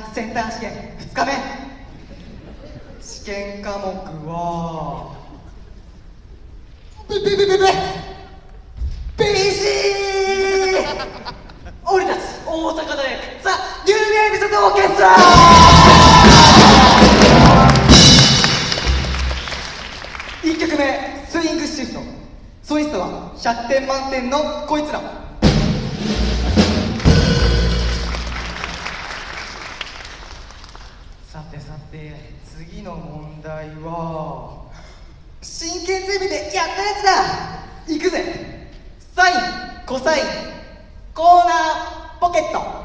今日は大事なセンター試験2日目。試験科目は。ベベベベベベイシー。俺たち大阪大学。 The New Wave Jazz Orchestra。1曲目 Swing Shift。ソリストは100点満点のこいつら。て次の問題は真剣ゼミでやったやつだ。いくぜ。サインコサインコーナーポケット。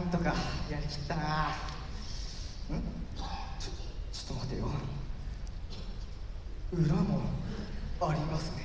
んとかやりきったな。ん？ちょちょっと待てよ。裏もあります